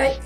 Okay,